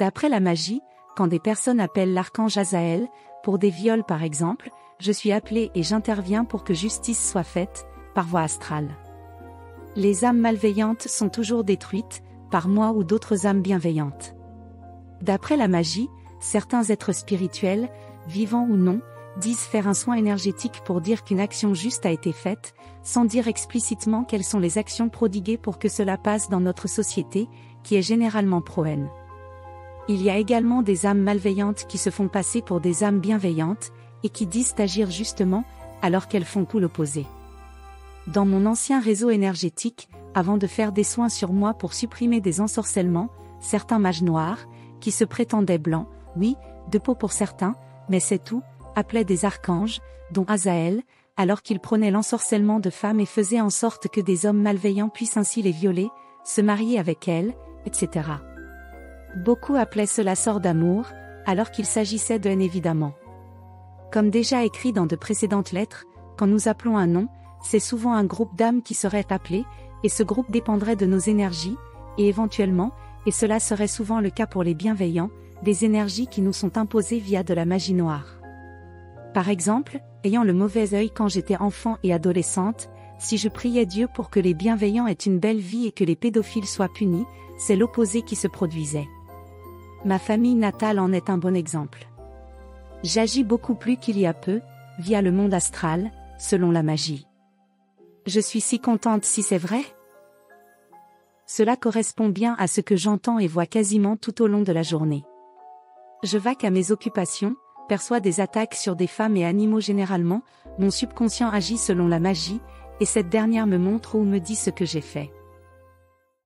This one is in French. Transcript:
D'après la magie, quand des personnes appellent l'archange Azaël, pour des viols par exemple, je suis appelé et j'interviens pour que justice soit faite, par voie astrale. Les âmes malveillantes sont toujours détruites, par moi ou d'autres âmes bienveillantes. D'après la magie, certains êtres spirituels, vivants ou non, disent faire un soin énergétique pour dire qu'une action juste a été faite, sans dire explicitement quelles sont les actions prodiguées pour que cela passe dans notre société, qui est généralement pro-haine. Il y a également des âmes malveillantes qui se font passer pour des âmes bienveillantes, et qui disent agir justement, alors qu'elles font tout l'opposé. Dans mon ancien réseau énergétique, avant de faire des soins sur moi pour supprimer des ensorcellements, certains mages noirs, qui se prétendaient blancs, oui, de peau pour certains, mais c'est tout, appelaient des archanges, dont Azaël, alors qu'ils prenaient l'ensorcellement de femmes et faisaient en sorte que des hommes malveillants puissent ainsi les violer, se marier avec elles, etc. Beaucoup appelaient cela sort d'amour, alors qu'il s'agissait de haine évidemment. Comme déjà écrit dans de précédentes lettres, quand nous appelons un nom, c'est souvent un groupe d'âmes qui serait appelé, et ce groupe dépendrait de nos énergies, et éventuellement, et cela serait souvent le cas pour les bienveillants, des énergies qui nous sont imposées via de la magie noire. Par exemple, ayant le mauvais œil quand j'étais enfant et adolescente, si je priais Dieu pour que les bienveillants aient une belle vie et que les pédophiles soient punis, c'est l'opposé qui se produisait. Ma famille natale en est un bon exemple. J'agis beaucoup plus qu'il y a peu, via le monde astral, selon la magie. Je suis si contente si c'est vrai Cela correspond bien à ce que j'entends et vois quasiment tout au long de la journée. Je vaque à mes occupations, perçois des attaques sur des femmes et animaux généralement, mon subconscient agit selon la magie, et cette dernière me montre ou me dit ce que j'ai fait.